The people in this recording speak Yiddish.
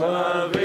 Love yev